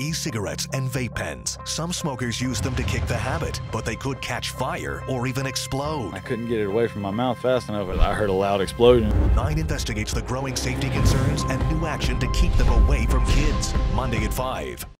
E-cigarettes and vape pens. Some smokers use them to kick the habit, but they could catch fire or even explode. I couldn't get it away from my mouth fast enough. I heard a loud explosion. Nine investigates the growing safety concerns and new action to keep them away from kids. Monday at 5.